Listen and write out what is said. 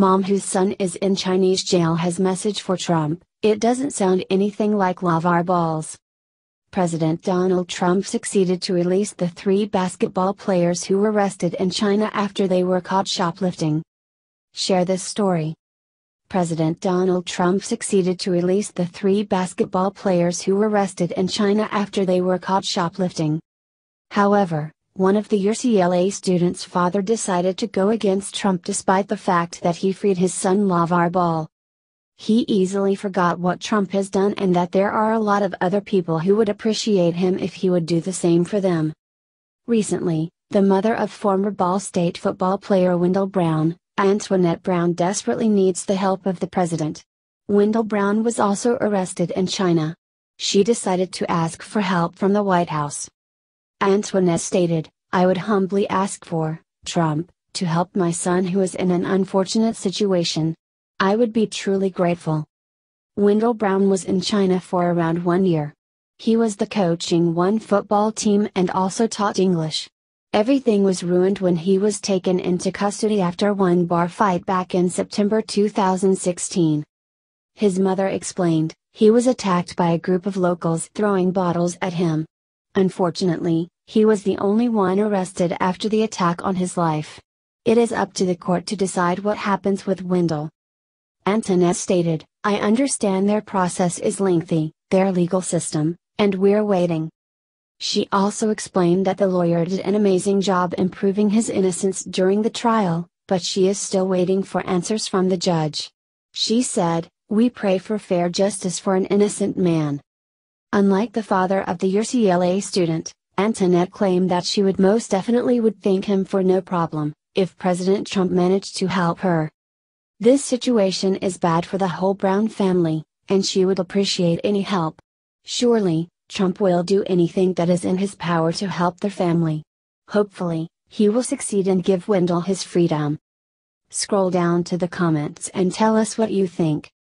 Mom whose son is in Chinese jail has message for Trump, it doesn't sound anything like LaVar Ball's. President Donald Trump succeeded to release the three basketball players who were arrested in China after they were caught shoplifting. Share this story. President Donald Trump succeeded to release the three basketball players who were arrested in China after they were caught shoplifting. However, one of the UCLA student's father decided to go against Trump despite the fact that he freed his son LaVar Ball. He easily forgot what Trump has done and that there are a lot of other people who would appreciate him if he would do the same for them. Recently, the mother of former Ball State football player Wendell Brown, Antoinette Brown desperately needs the help of the president. Wendell Brown was also arrested in China. She decided to ask for help from the White House. Antoinette stated, I would humbly ask for, Trump, to help my son who is in an unfortunate situation. I would be truly grateful. Wendell Brown was in China for around one year. He was the coaching one football team and also taught English. Everything was ruined when he was taken into custody after one bar fight back in September 2016. His mother explained, he was attacked by a group of locals throwing bottles at him. Unfortunately, he was the only one arrested after the attack on his life. It is up to the court to decide what happens with Wendell. Antoinette stated, I understand their process is lengthy, their legal system, and we're waiting. She also explained that the lawyer did an amazing job improving his innocence during the trial, but she is still waiting for answers from the judge. She said, We pray for fair justice for an innocent man. Unlike the father of the UCLA student, Antoinette claimed that she would most definitely would thank him for no problem, if President Trump managed to help her. This situation is bad for the whole Brown family, and she would appreciate any help. Surely, Trump will do anything that is in his power to help their family. Hopefully, he will succeed and give Wendell his freedom. Scroll down to the comments and tell us what you think.